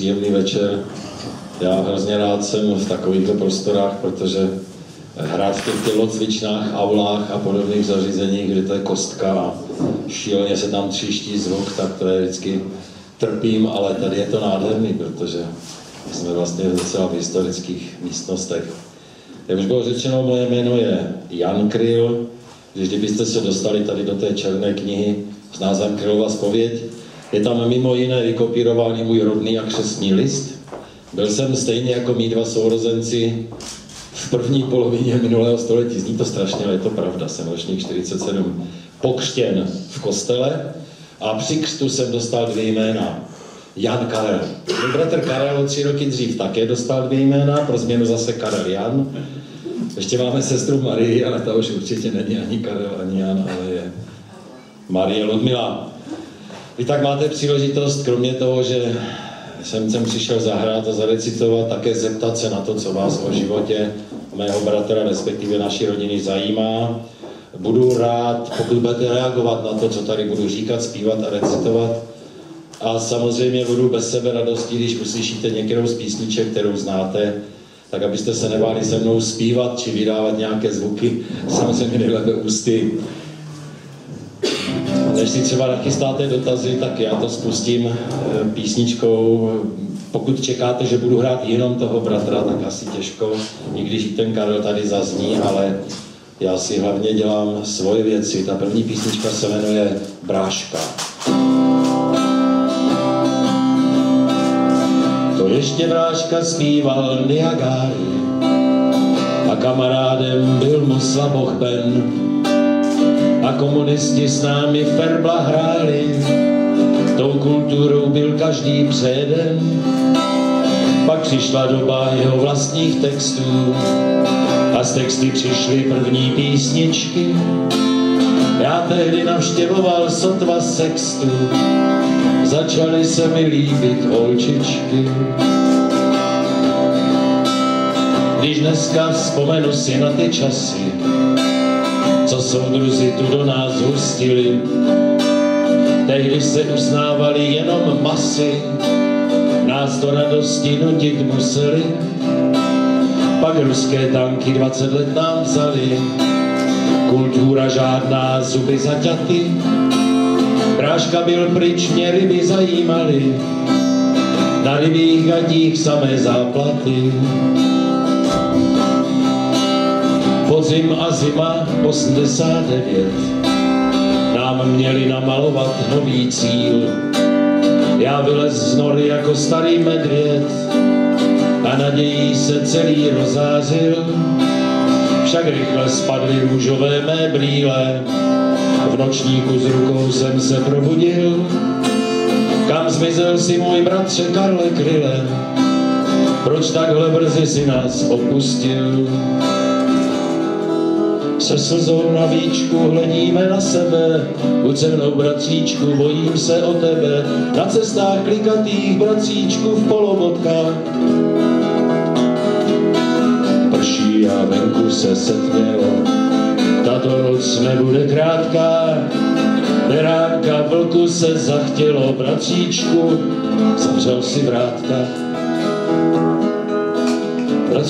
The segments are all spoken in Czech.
příjemný večer. Já hrozně rád jsem v takovýchto prostorách, protože hrát v těch tělocvičnách, aulách a podobných zařízeních, kde to je kostka a šíleně se tam tříští zvuk, tak to je vždycky trpím, ale tady je to nádherný, protože jsme vlastně docela v historických místnostech. Jak už bylo řečeno, moje jméno je Jan Kryl. Když kdybyste se dostali tady do té černé knihy s názvem Krylova zpověď, je tam mimo jiné vykopírovaný můj rodný a křesní list. Byl jsem stejně jako mý dva sourozenci v první polovině minulého století. Zní to strašně, ale je to pravda. Jsem ročník 47. Pokřtěn v kostele a při křtu jsem dostal dvě jména. Jan Karel. Můj bratr Karel o tři roky dřív také dostal dvě jména, pro změnu zase Karel Jan. Ještě máme sestru Marii, ale ta už určitě není ani Karel, ani Jan, ale je Marie Ludmila. Vy tak máte příležitost, kromě toho, že jsem sem přišel zahrát a zarecitovat, také zeptat se na to, co vás o životě mého bratra, respektive naší rodiny zajímá. Budu rád, pokud budete reagovat na to, co tady budu říkat, zpívat a recitovat. A samozřejmě budu bez sebe radosti, když uslyšíte některou z písniček, kterou znáte, tak abyste se nebáli se mnou zpívat či vydávat nějaké zvuky, samozřejmě nejlépe ústy. Než si třeba nachystáte dotazy, tak já to spustím eh, písničkou. Pokud čekáte, že budu hrát jenom toho bratra, tak asi těžko, i když ten Karel tady zazní, ale já si hlavně dělám svoje věci. Ta první písnička se jmenuje Bráška. To ještě Bráška zpíval Niagáry a kamarádem byl mu Slaboch Ben a komunisti s námi ferbla hráli, tou kulturou byl každý předen. Pak přišla doba jeho vlastních textů a z texty přišly první písničky. Já tehdy navštěvoval sotva sextu, začaly se mi líbit holčičky. Když dneska vzpomenu si na ty časy, co soudruzi tu do nás hustili. Tehdy se usnávali jenom masy, nás to radosti nutit museli. Pak ruské tanky 20 let nám vzali, kultura žádná, zuby zaťaty. Bráška byl pryč, mě ryby zajímaly, na rybích gadích samé záplaty. Podzim a zima 89 nám měli namalovat nový cíl. Já vylez z nory jako starý medvěd a nadějí se celý rozářil. Však rychle spadly růžové mé brýle, v nočníku s rukou jsem se probudil. Kam zmizel si můj bratře Karle Kryle, proč takhle brzy si nás opustil? Se slzou na víčku hledíme na sebe, buď se mnou bratříčku, bojím se o tebe, na cestách klikatých bratříčku v polobotkách. Prší a venku se setmělo, tato noc nebude krátká, beránka vlku se zachtělo, bratříčku, zavřel si vrátka.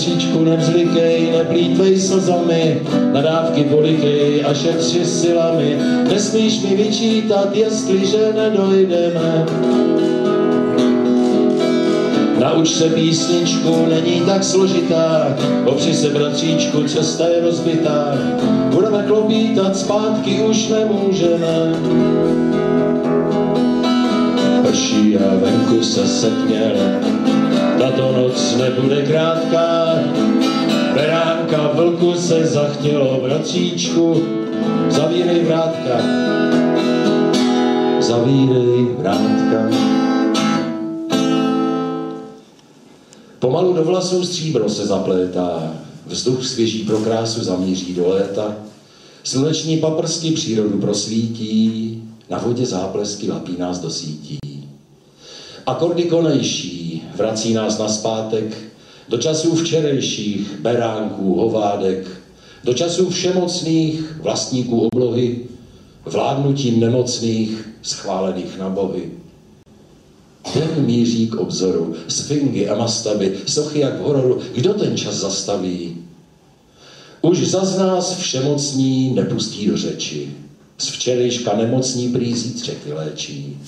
Bratříčku, nevzlikej, neplítvej slzami, nadávky polikej a šetři silami. Nesmíš mi vyčítat, jestliže nedojdeme. Nauč se písničku, není tak složitá, opři se bratříčku, cesta je rozbitá. Budeme klopítat, zpátky už nemůžeme. Prší a venku se setměle, tato noc nebude krátká, beránka vlku se zachtělo bratříčku, zavírej vrátka, zavírej vrátka. Pomalu do vlasů stříbro se zaplétá, vzduch svěží pro krásu zamíří do léta, sluneční paprsky přírodu prosvítí, na vodě záplesky lapí nás do sítí. Akordy konejší, vrací nás na zpátek do časů včerejších beránků, hovádek, do časů všemocných vlastníků oblohy, vládnutím nemocných schválených na bohy. Ten míří k obzoru, sfingy a mastavy, sochy jak v hororu, kdo ten čas zastaví? Už zas nás všemocní nepustí do řeči, z včerejška nemocní prý zítřek vyléčí.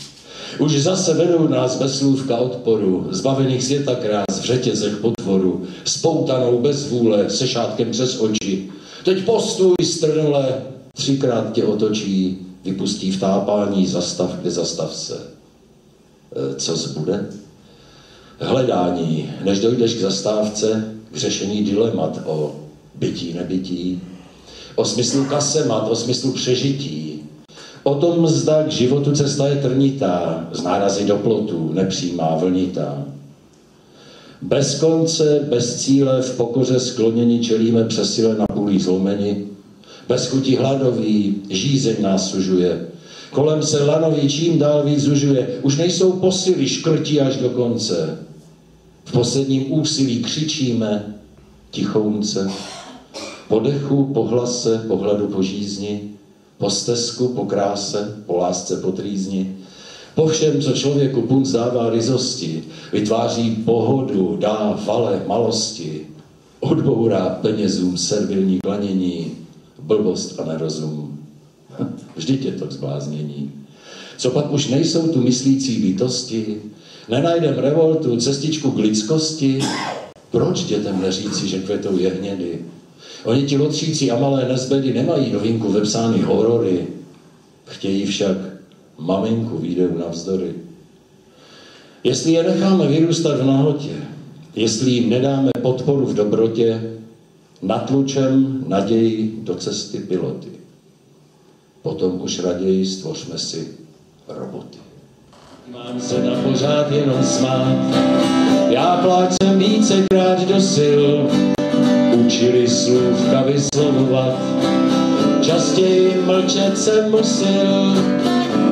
Už zase vedou nás bez slůvka odporu, zbavených světa krás v řetězech potvoru, spoutanou bez vůle, se šátkem přes oči. Teď postuj strnule, třikrát tě otočí, vypustí v tápání, zastav, kde zastav se. E, co zbude? Hledání, než dojdeš k zastávce, k řešení dilemat o bytí, nebytí, o smyslu kasemat, o smyslu přežití, o tom zda k životu cesta je trnitá, z nárazy do plotů, nepřímá, vlnitá. Bez konce, bez cíle, v pokoře sklonění čelíme přesile na půlí zlomeni, bez chutí hladový, žízeň nás sužuje. Kolem se lanový čím dál víc zužuje. Už nejsou posily, škrtí až do konce. V posledním úsilí křičíme tichounce. Po dechu, po hlase, po hladu, po žízni, po stezku, po kráse, po lásce, po trýzni. Po všem, co člověku punc dává ryzosti, vytváří pohodu, dá vale malosti, odbourá penězům servilní klanění, blbost a nerozum. Vždyť je to k zbláznění. Co pak už nejsou tu myslící bytosti, nenajdem revoltu, cestičku k lidskosti, proč dětem neříci, že kvetou jehnědy? Oni ti lotříci a malé nezbedy nemají novinku vepsány horory, chtějí však maminku výdeu navzdory. Jestli je necháme vyrůstat v nahotě, jestli jim nedáme podporu v dobrotě, natlučem naději do cesty piloty. Potom už raději stvořme si roboty. Mám se na pořád jenom smát, já pláčem vícekrát do sil, učili slůvka vyslovovat, častěji mlčet jsem musil,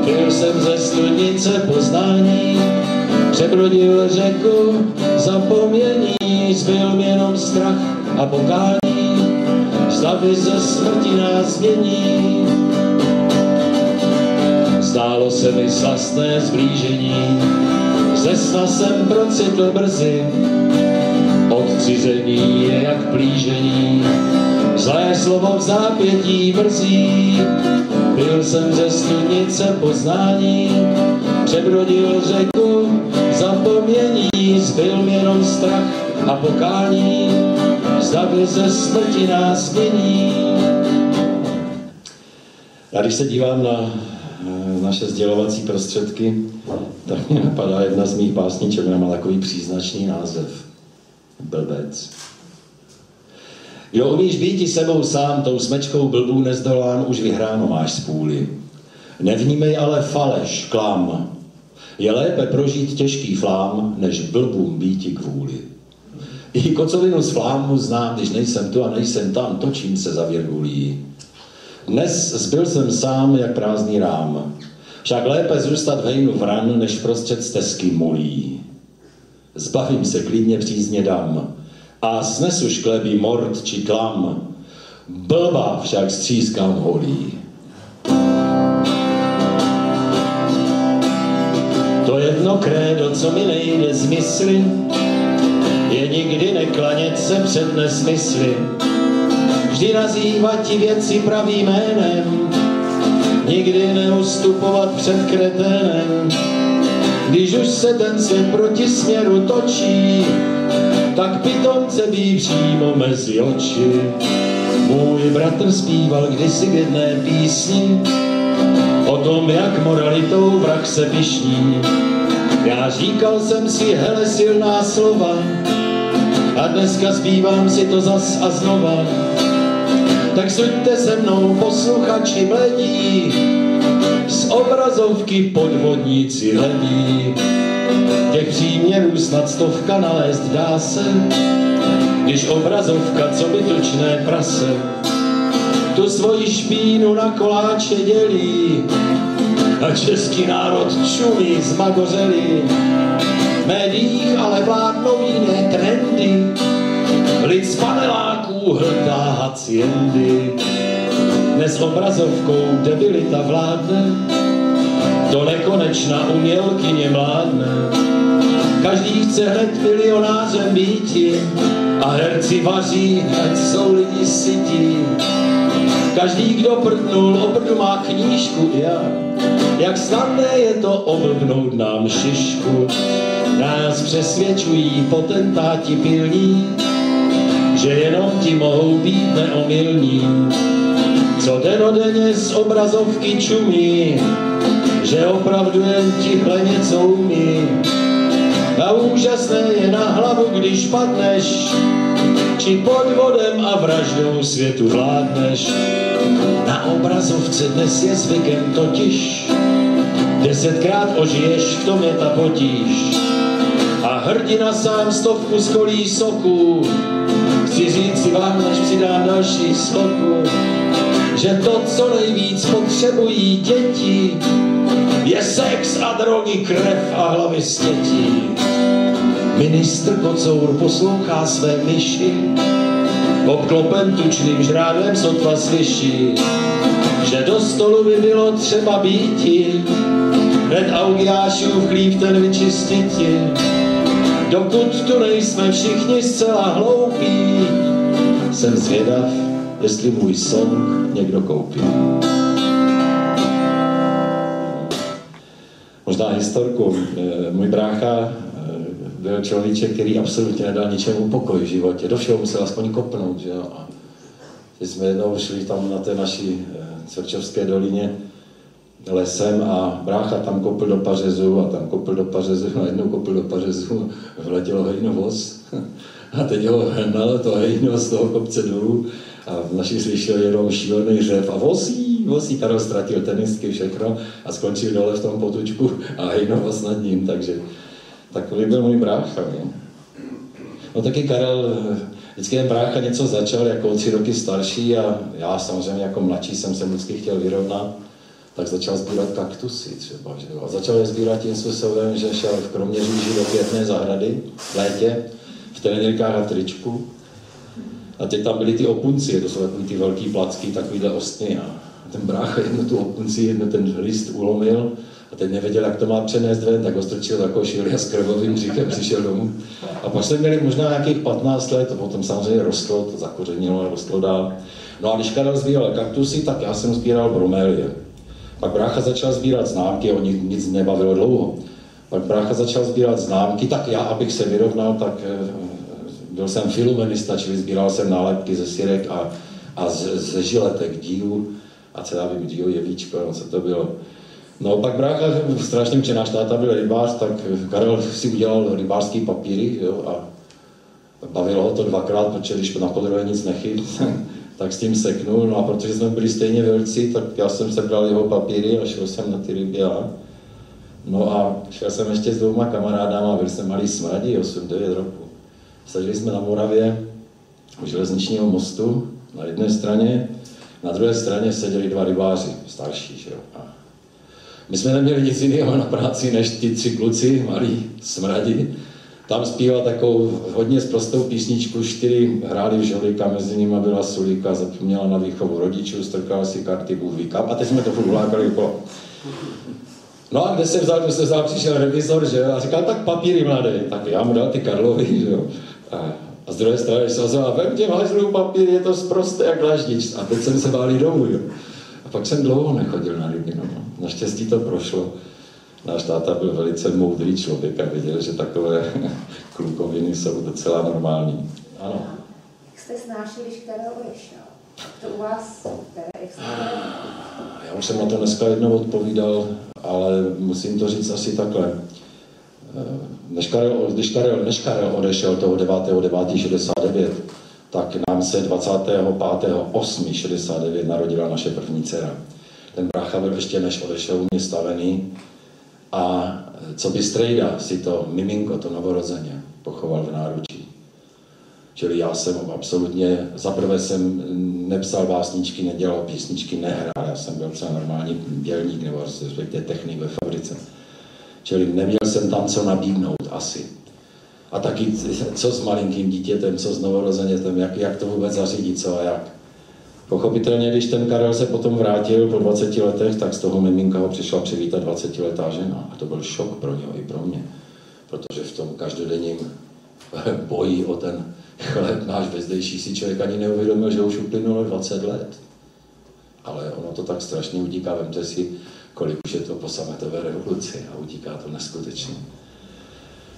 byl jsem ze studnice poznání, přebrodil řeku zapomnění, zbyl mi jenom strach a pokání, stavy ze smrti nás změní. Zdálo se mi slastné zblížení, ze sna jsem procitl brzy, odcizení je jak plížení, zlé slovo v zápětí brzí. Byl jsem ze studnice poznání, přebrodil řeku zapomnění, zbyl jenom strach a pokání, zdavy ze smrti nás mění. Já když se dívám na eh, naše sdělovací prostředky, tak mi napadá jedna z mých básniček, která má takový příznačný název. Blbec. Jo, umíš být sebou sám, tou smečkou blbů nezdolán, už vyhráno máš z půly. Nevnímej ale faleš, klam. Je lépe prožít těžký flám, než blbům býti kvůli. I kocovinu z flámu znám, když nejsem tu a nejsem tam, točím se za virgulí. Dnes zbyl jsem sám, jak prázdný rám. Však lépe zůstat v hejnu vran, než prostřed stezky mulí. Zbavím se klidně přízně dam a snesu šklebí mord či klam. Blba však střískám holí. To jedno krédo, co mi nejde z mysli, je nikdy neklanět se před nesmysly. Vždy nazývat ti věci pravým jménem, nikdy neustupovat před kreténem. Když už se ten svět proti směru točí, tak pitomce bí přímo mezi oči. Můj bratr zpíval kdysi v jedné písni o tom, jak moralitou vrah se pišní. Já říkal jsem si, hele, silná slova, a dneska zpívám si to zas a znova. Tak suďte se mnou, posluchači bledí, obrazovky podvodníci hledí. Těch příměrů snad stovka nalézt dá se, když obrazovka, co by tučné prase, tu svoji špínu na koláče dělí a český národ čumí zmagořelý. V médiích ale vládnou jiné trendy, lid z paneláků hltá haciendy. Dnes obrazovkou debilita vládne, do nekonečna umělkyně mládne. Každý chce hned milionářem býti a herci vaří, ať jsou lidi sytí. Každý, kdo prdnul, opravdu má knížku, já. Jak snadné je to oblbnout nám šišku. Nás přesvědčují potentáti pilní, že jenom ti mohou být neomilní. Co denodenně z obrazovky čumí, že opravdu jen tihle něco umí. A úžasné je na hlavu, když padneš, či podvodem a vraždou světu vládneš. Na obrazovce dnes je zvykem totiž, desetkrát ožiješ, v tom je ta potíž. A hrdina sám stovku skolí soku, chci říct si vám, než přidám další skoku, že to, co nejvíc potřebují děti, je sex a drogy, krev a hlavy stětí. Ministr Kocour poslouchá své myši, obklopen tučným žrádem sotva slyší, že do stolu by bylo třeba býti, hned augiášův chlív ten vyčistiti. Dokud tu nejsme všichni zcela hloupí, jsem zvědav, jestli můj song někdo koupí. Možná historku. Eh, můj brácha byl člověk, který absolutně nedal ničemu pokoj v životě. Do všeho musel aspoň kopnout. Že jo? A když jsme jednou šli tam na té naší eh, Cvrčovské dolině lesem a brácha tam kopl do pařezu a tam kopl do pařezu a jednou kopl do pařezu, vletělo hejno voz a teď ho hnalo to hejno z toho kopce dolů a naši slyšeli jenom šílený řev a vozí, vozí, Karel ztratil tenistky, všechno a skončil dole v tom potučku a hejno voz nad ním, takže Takový byl můj brácha. No, no taky Karel, vždycky ten brácha něco začal jako tři roky starší a já samozřejmě jako mladší jsem se vždycky chtěl vyrovnat, tak začal sbírat kaktusy třeba. Že? A začal je sbírat tím způsobem, že šel v Kroměříži do pěkné zahrady v létě, v trenýrkách a tričku. A teď tam byly ty opunci, to jsou takový ty velký placky, takovýhle ostny. A ten brácha jednu tu opunci, jednu ten list ulomil a teď nevěděl, jak to má přenést ven, tak ho strčil do košily a s krvovým říkem přišel domů. A pak jsme měli možná nějakých 15 let, a potom samozřejmě rostlo, to zakořenilo a rostlo dál. No a když Karel sbíral kaktusy, tak já jsem sbíral bromélie. Pak brácha začal sbírat známky, o nich nic nebavilo dlouho. Pak brácha začal sbírat známky, tak já, abych se vyrovnal, tak eh, byl jsem filumenista, čili sbíral jsem nálepky ze syrek a, a ze, ze žiletek dílu, a co já vím, díl jevíčko, no co to bylo. No pak brácha, strašně, protože náš táta byl rybář, tak Karel si udělal rybářský papíry jo, a bavilo ho to dvakrát, protože když na podruhé nic nechyt, tak s tím seknul. No a protože jsme byli stejně velcí, tak já jsem sebral jeho papíry a šel jsem na ty ryby a No a šel jsem ještě s dvouma kamarádama, byl jsem malý smradí, 8-9 roku. Seděli jsme na Moravě u železničního mostu na jedné straně, na druhé straně seděli dva rybáři, starší, že jo. A my jsme neměli nic jiného na práci, než ty tři kluci, malí smradi. Tam zpíval takovou hodně prostou písničku, čtyři hráli žolika, mezi nimi byla Sulika, zapomněla na výchovu rodičů, strkala si karty, Bůh a teď jsme to furt ulákali okolo. No a kde se vzal, se vzal, přišel revizor, že a říkal, tak papíry mladý, tak já mu dal ty Karlovy, že jo. A, a z druhé strany se ozval, vem těm hajzlům papír, je to zprosté jak dlaždič. A teď jsem se bál domů, jo. A pak jsem dlouho nechodil na ryby, no. Naštěstí to prošlo. Náš táta byl velice moudrý člověk a viděl, že takové klukoviny jsou docela normální. Ano. Jak jste snášeli, když Karel odešel? To u vás, které Já už jsem na to dneska jednou odpovídal, ale musím to říct asi takhle. Než Karel, když Karel, než Karel odešel toho 9.9.69, tak nám se 25.8.69 narodila naše první dcera. Ten brácha byl ještě než odešel u mě stavený a co by strejda si to miminko, to novorozeně, pochoval v náručí. Čili já jsem absolutně, zaprvé jsem nepsal básničky, nedělal písničky, nehrál, já jsem byl třeba normální dělník nebo respektive technik ve fabrice. Čili neměl jsem tam co nabídnout asi. A taky co s malinkým dítětem, co s novorozenětem, jak, jak to vůbec zařídit, co a jak. Pochopitelně, když ten Karel se potom vrátil po 20 letech, tak z toho miminka ho přišla přivítat 20-letá žena. A to byl šok pro něho i pro mě. Protože v tom každodenním boji o ten chleb náš bezdejší si člověk ani neuvědomil, že už uplynulo 20 let. Ale ono to tak strašně utíká. Vemte si, kolik už je to po sametové revoluci a utíká to neskutečně.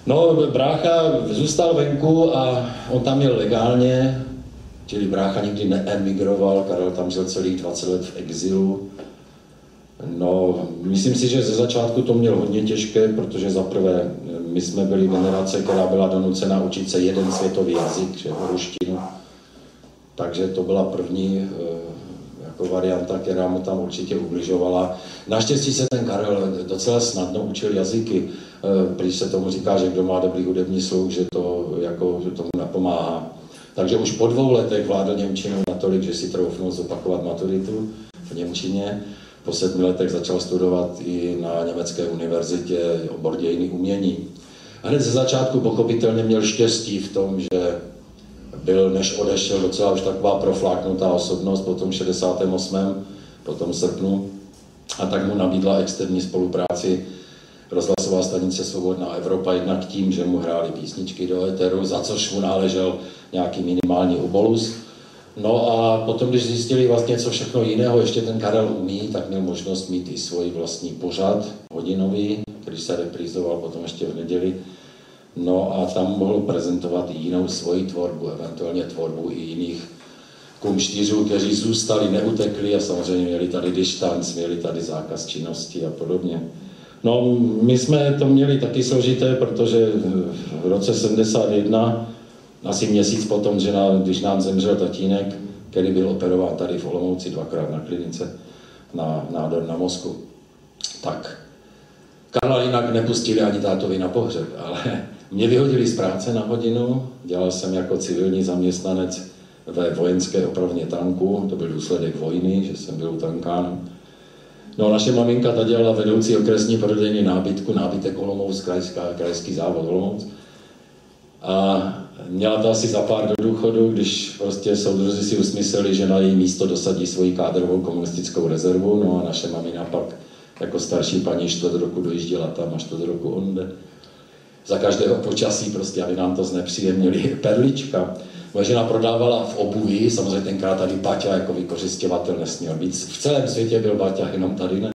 No, brácha zůstal venku a on tam měl legálně, čili brácha nikdy neemigroval, Karel tam žil celých 20 let v exilu. No, myslím si, že ze začátku to měl hodně těžké, protože za prvé my jsme byli generace, která byla donucena učit se jeden světový jazyk, že ruštinu. Takže to byla první eh, jako varianta, která mu tam určitě ubližovala. Naštěstí se ten Karel docela snadno učil jazyky. Eh, když se tomu říká, že kdo má dobrý hudební sluch, že to jako, že tomu napomáhá. Takže už po dvou letech vládl Němčinu natolik, že si troufnul zopakovat maturitu v Němčině. Po sedmi letech začal studovat i na německé univerzitě obor dějiny umění. Hned ze začátku pochopitelně měl štěstí v tom, že byl, než odešel, docela už taková profláknutá osobnost po tom 68. po tom srpnu a tak mu nabídla externí spolupráci rozhlasová stanice Svobodná Evropa, jednak tím, že mu hráli písničky do éteru, za což mu náležel nějaký minimální obolus. No a potom, když zjistili vlastně, co všechno jiného ještě ten Karel umí, tak měl možnost mít i svůj vlastní pořad hodinový, který se reprizoval potom ještě v neděli. No a tam mohl prezentovat jinou svoji tvorbu, eventuálně tvorbu i jiných kumštířů, kteří zůstali, neutekli a samozřejmě měli tady distanc, měli tady zákaz činnosti a podobně. No, my jsme to měli taky složité, protože v roce 71, asi měsíc potom, že nám, když nám zemřel tatínek, který byl operován tady v Olomouci dvakrát na klinice na nádor na mozku, tak Karla jinak nepustili ani tátovi na pohřeb, ale mě vyhodili z práce na hodinu, dělal jsem jako civilní zaměstnanec ve vojenské opravně tanku, to byl důsledek vojny, že jsem byl utankán. No naše maminka ta dělala vedoucí okresní prodejny nábytku, nábytek Olomouc, krajská, krajský závod Olomouc. A měla to asi za pár do důchodu, když prostě soudruzi si usmysleli, že na její místo dosadí svoji kádrovou komunistickou rezervu, no a naše mamina pak jako starší paní čtvrt roku dojížděla tam a čtvrt roku onde. Za každého počasí prostě, aby nám to znepříjemnili. Perlička. Moje žena prodávala v obuvi, samozřejmě tenkrát tady Baťa jako vykořistěvatel nesměl být. V celém světě byl Baťa, jenom tady ne.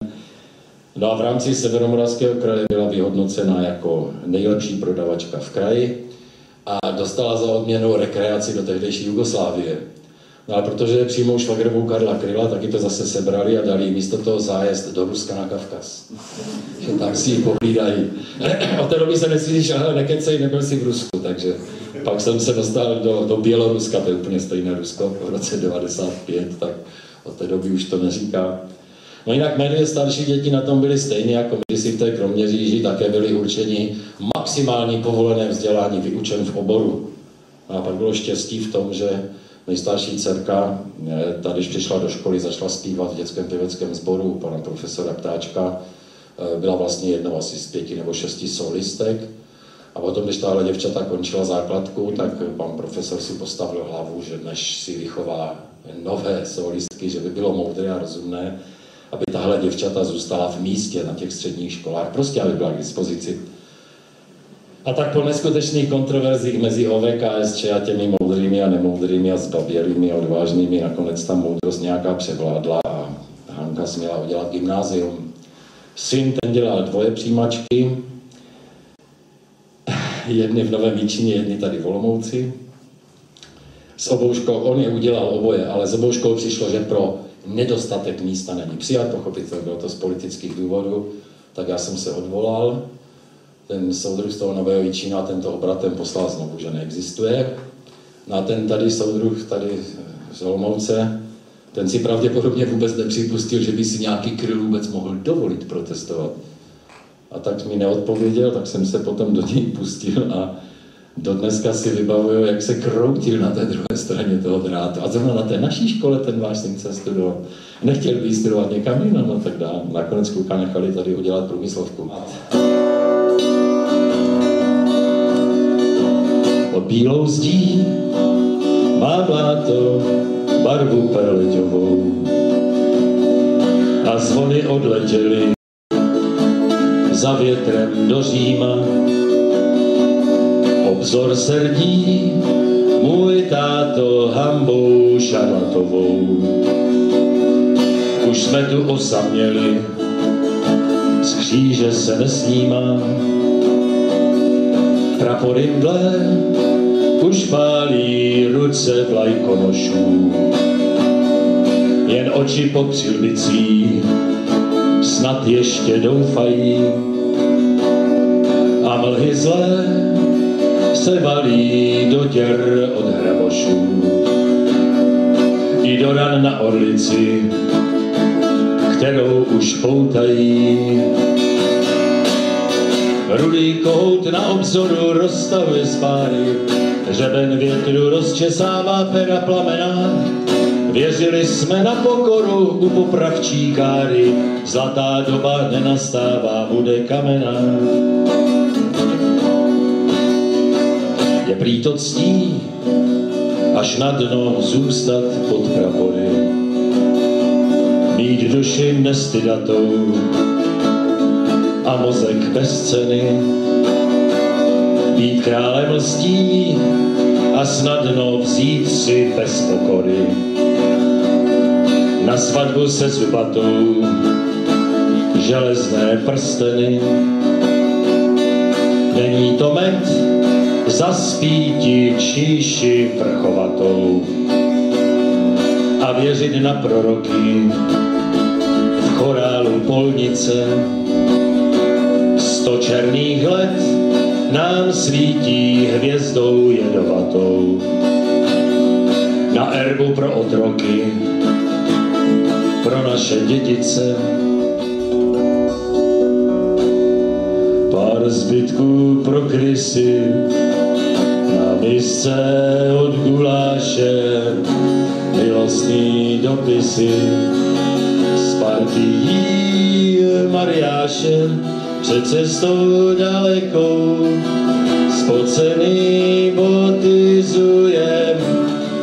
No a v rámci Severomoravského kraje byla vyhodnocena jako nejlepší prodavačka v kraji a dostala za odměnu rekreaci do tehdejší Jugoslávie. No a protože přímou švagrovou Karla Kryla, taky to zase sebrali a dali místo toho zájezd do Ruska na Kavkaz. Že tak si ji pohlídají. Od té doby se neslyšíš, ale nekecej, nebyl si v Rusku, takže pak jsem se dostal do, do Běloruska, to je úplně stejné Rusko, v roce 95, tak od té doby už to neříká. No jinak médie starší děti na tom byly stejně jako my si v té Kroměříži, také byli určeni maximální povolené vzdělání vyučen v oboru. A pak bylo štěstí v tom, že nejstarší dcerka eh, tady, když přišla do školy, začala zpívat v dětském pěveckém sboru pana profesora Ptáčka. Eh, byla vlastně jednou asi z pěti nebo šesti solistek. A potom, když tahle děvčata končila základku, tak pan profesor si postavil hlavu, že než si vychová nové solistky, že by bylo moudré a rozumné, aby tahle děvčata zůstala v místě na těch středních školách, prostě aby byla k dispozici. A tak po neskutečných kontroverzích mezi OVKSČ a těmi moudrými a nemoudrými a zbabělými a odvážnými nakonec ta moudrost nějaká převládla a Hanka směla udělat gymnázium. Syn ten dělal dvoje přijímačky, jedny v Novém Víčině, jedny tady v Olomouci. S obou škol, on je udělal oboje, ale s obou škol přišlo, že pro nedostatek místa není přijat, pochopitelně bylo to z politických důvodů, tak já jsem se odvolal. Ten soudruh z toho Nového Víčína tento obratem poslal znovu, že neexistuje. No a ten tady soudruh tady z Olomouce, ten si pravděpodobně vůbec nepřipustil, že by si nějaký kryl vůbec mohl dovolit protestovat. A tak mi neodpověděl, tak jsem se potom do něj pustil a do dneska si vybavuju, jak se kroutil na té druhé straně toho drátu. A zrovna na té naší škole ten váš syn se studoval. Nechtěl by studovat někam jinam, no tak dá. Nakonec kluka nechali tady udělat průmyslovku. Bílou zdí má bláto barvu perleťovou. A zvony odletěly za větrem do Říma. Obzor srdí můj táto hambou šarlatovou. Už jsme tu osaměli, z kříže se nesnímá. Prapory mdle už pálí ruce vlajkonošů. Jen oči po přilbicích snad ještě doufají. A mlhy zlé se valí do děr od hrabošů. I do ran na orlici, kterou už poutají. Rudý kout na obzoru rozstavuje spáry, řeben větru rozčesává pera plamena. Věřili jsme na pokoru u popravčí káry, zlatá doba nenastává, bude kamena. Je prý to ctí, až na dno zůstat pod prapory. Mít duši nestydatou a mozek bez ceny. Být králem lstí a snadno vzít si bez pokory. Na svatbu se zubatou železné prsteny. Není to med, zaspíti číši vrchovatou a věřit na proroky v chorálu polnice. Sto černých let nám svítí hvězdou jedovatou. Na erbu pro otroky, pro naše dědice. Pár zbytků pro krysy, na misce od guláše, milostný dopisy z partií Mariáše před cestou dalekou. Spocený boty zujem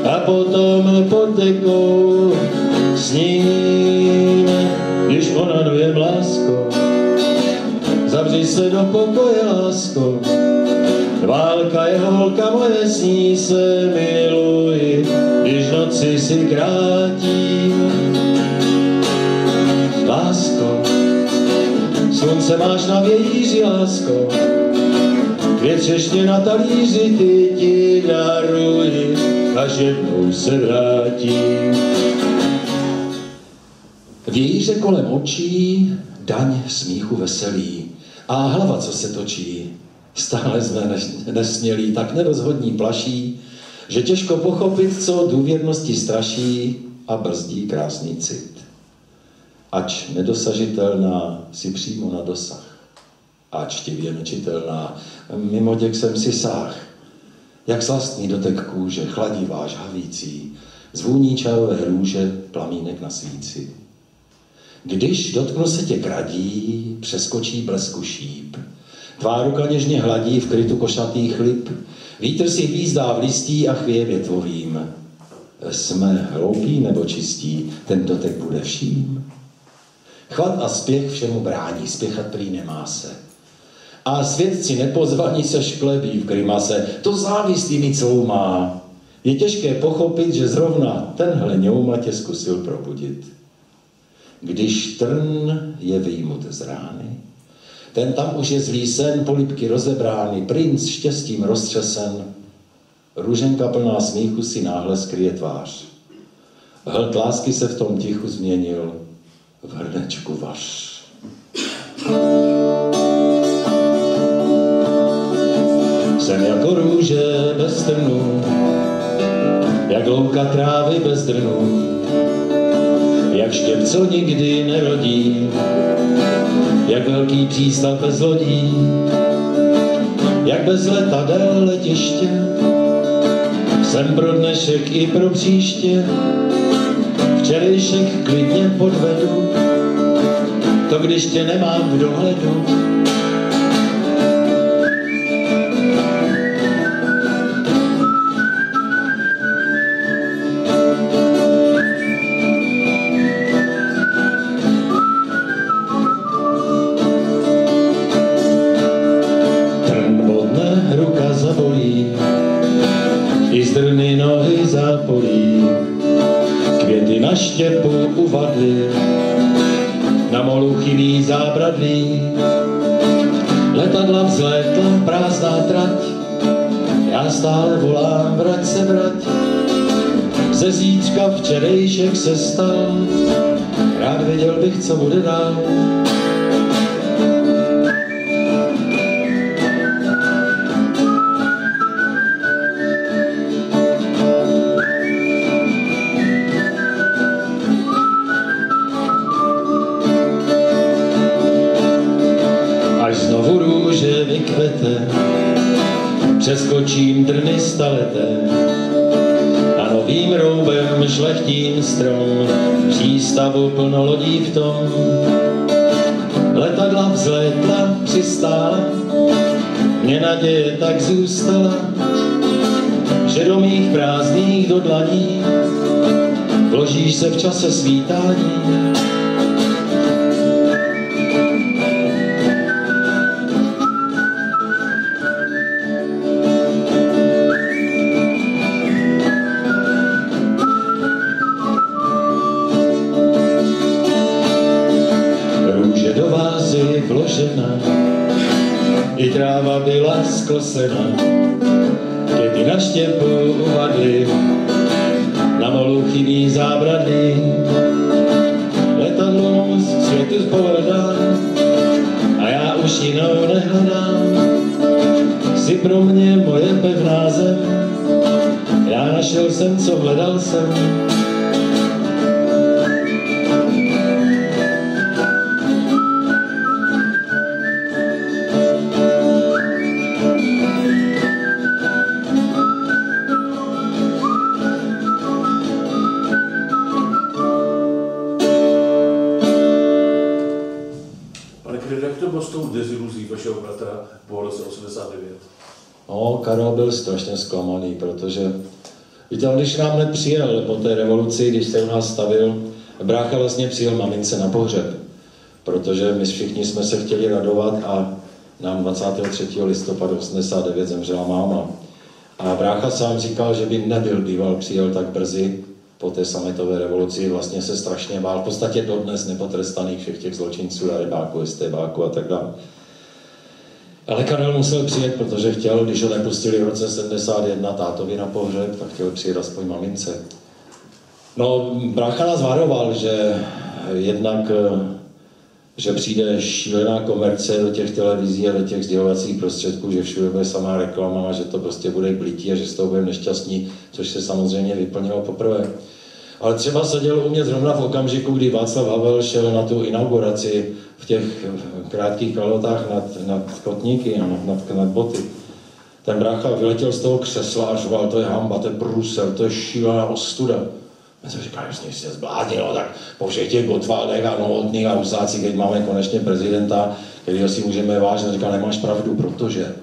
a potom potekou s ním, když onadujem lásko. Zavři se do pokoje, lásko, Válka je holka moje, s ní se miluji, když noci si krátím. Slunce máš na vějíři, lásko, dvě třešně na talíři ty ti daruji, až jednou se vrátím. Vějíře kolem očí, daň smíchu veselý a hlava, co se točí, Stále jsme nesmělí, tak nerozhodní plaší, že těžko pochopit, co důvěrnosti straší a brzdí krásný cit. Ač nedosažitelná si přímo na dosah, a čtivě nečitelná, mimo děk jsem si sáh, jak slastný dotek kůže, chladí váš havící, zvůní čajové růže, plamínek na svíci. Když dotknu se tě kradí, přeskočí blesku šíp, Tvá ruka něžně hladí v krytu košatých lip, vítr si hvízdá v listí a chvěvě tvovým. Jsme hloupí nebo čistí, ten dotek bude vším. Chvat a spěch všemu brání, spěchat prý nemá se. A svědci nepozvaní se šklebí v grimase, to závistý celou má. Je těžké pochopit, že zrovna tenhle ňouma tě zkusil probudit. Když trn je vyjmut z rány, ten tam už je zlý sen, polipky rozebrány, princ štěstím roztřesen. Růženka plná smíchu si náhle skryje tvář. Hlt lásky se v tom tichu změnil v hrnečku vaš. Jsem jako růže bez trnu, jak louka trávy bez drnu, jak štěpco nikdy nerodí, jak velký přístav bez lodí, jak bez letadel letiště, jsem pro dnešek i pro příště, včerejšek klidně podvedu, to když tě nemám v dohledu, na štěpu uvadly, na molu chybí zábradlí. Letadla vzlétla, prázdná trať, já stále volám, vrať se, vrať. Ze zítřka včerejšek se stal, rád věděl bych, co bude dál. Šlechtím strom, přístavu plno lodí v tom. Letadla vzlétla, přistála, mě naděje tak zůstala, že do mých prázdných do dlaní vložíš se v čase svítání. Sklesena, květy na štěpu uvadly, na molu chybí zábradlí. Letadlo z světu zpovedá, a já už jinou nehledám. Jsi pro mě moje pevná zem, já našel jsem, co hledal jsem. No, Karel byl strašně zklamaný, protože víte, když nám hned přijel po té revoluci, když se u nás stavil, brácha vlastně přijel mamince na pohřeb, protože my všichni jsme se chtěli radovat a nám 23. listopadu 89 zemřela máma. A brácha sám říkal, že by nebyl býval přijel tak brzy po té sametové revoluci, vlastně se strašně bál, v podstatě dodnes nepotrestaných všech těch zločinců a rybáků, estébáků a tak dále. Ale Karel musel přijet, protože chtěl, když ho nepustili v roce 71 tátovi na pohřeb, tak chtěl přijet aspoň mamince. No, brácha nás varoval, že jednak, eh, že přijde šílená komerce do těch televizí a do těch sdělovacích prostředků, že všude bude samá reklama a že to prostě bude blití a že z toho bude nešťastní, což se samozřejmě vyplnilo poprvé. Ale třeba seděl u mě zrovna v okamžiku, kdy Václav Havel šel na tu inauguraci v těch krátkých kalotách nad, nad kotníky a nad, nad, nad boty. Ten brácha vyletěl z toho křesla a řval, to je hamba, to je průser, to je šílená ostuda. Já jsem říkal, že jste zbládnil, tak po všech těch Gotwaldech a Novotných a Husácích, teď máme konečně prezidenta, kterýho si můžeme vážit, říkal, nemáš pravdu, protože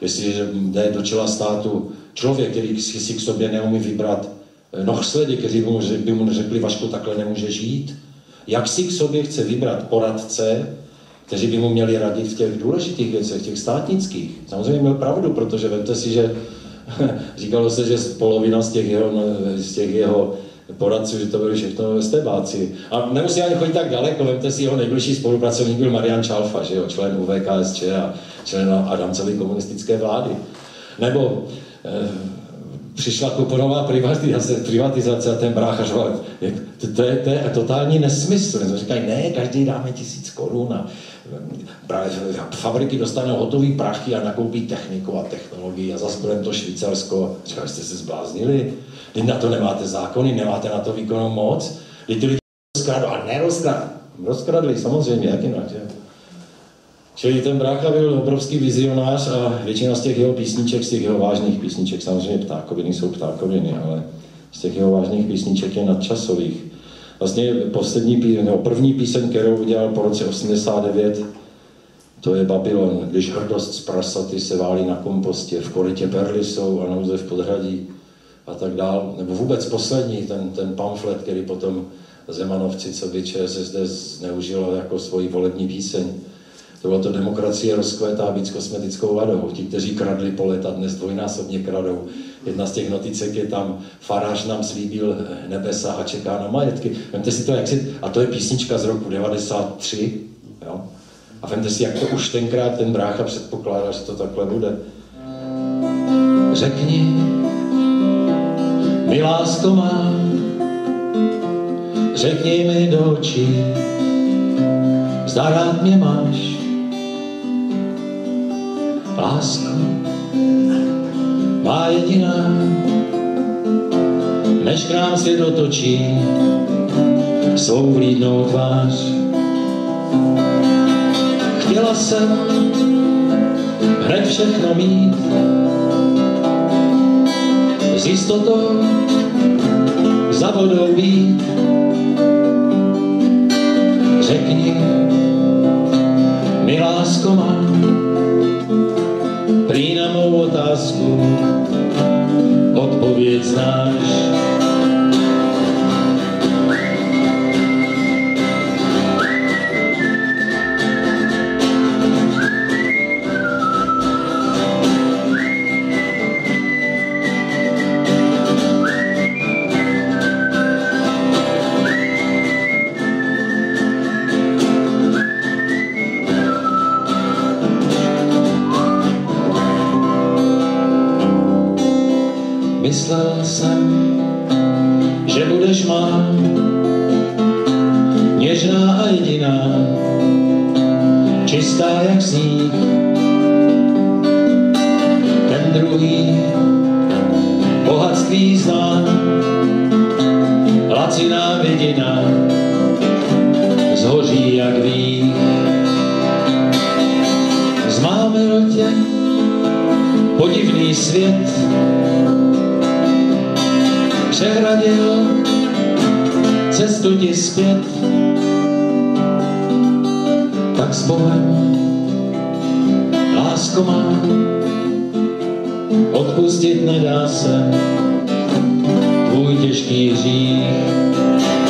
jestliže jde do čela státu člověk, který si k sobě neumí vybrat nohsledy, kteří by mu, by mu řekli, Vašku, takhle nemůže žít, jak si k sobě chce vybrat poradce, kteří by mu měli radit v těch důležitých věcech, těch státnických. Samozřejmě měl pravdu, protože vemte si, že říkalo se, že polovina z těch jeho, z těch jeho poradců, že to byli všechno estebáci. A nemusí ani chodit tak daleko, vemte si, jeho nejbližší spolupracovník byl Marian Čalfa, že jo, člen UVKSČ a člen Adamcovy komunistické vlády. Nebo eh, přišla kuponová privatizace, privatizace a ten brácha jak- to, to, je, to je totální nesmysl. Jsme říkali, ne, každý dáme tisíc korun a právě fabriky dostanou hotový prachy a nakoupí techniku a technologii a zase budeme to Švýcarsko. Říkali, jste se zbláznili? Vy na to nemáte zákony, nemáte na to výkonnou moc? Vy ty lidi rozkradou a nerozkradli. Rozkradli, samozřejmě, jak jinak, že? Čili ten brácha byl obrovský vizionář a většina z těch jeho písniček, z těch jeho vážných písniček, samozřejmě ptákoviny jsou ptákoviny, ale z těch jeho vážných písniček je nadčasových. Vlastně poslední, pí- nebo první píseň, kterou udělal po roce 89, to je Babylon, když hrdost z prasaty se válí na kompostě, v korytě perly jsou a nouze v podhradí a tak dál. Nebo vůbec poslední, ten, ten pamflet, který potom Zemanovci, co by ČSSD zneužilo jako svoji volební píseň. To bylo to demokracie rozkvétá víc kosmetickou vadou. Ti, kteří kradli po leta, dnes dvojnásobně kradou. Jedna z těch noticek je tam, farář nám slíbil nebesa a čeká na majetky. Vemte si to, jak si, a to je písnička z roku 93, jo? A vemte si, jak to už tenkrát ten brácha předpokládá, že to takhle bude. Řekni, mi lásko má, řekni mi do očí, zda rád mě máš. Lásko, má jediná, než k nám svět otočí svou vlídnou tvář. Chtěla jsem hned všechno mít, s jistotou za vodou být. Řekni, mi lásko má, prý na blasku. Odpowiedź znasz. Odpustit nedá se tvůj těžký hřích.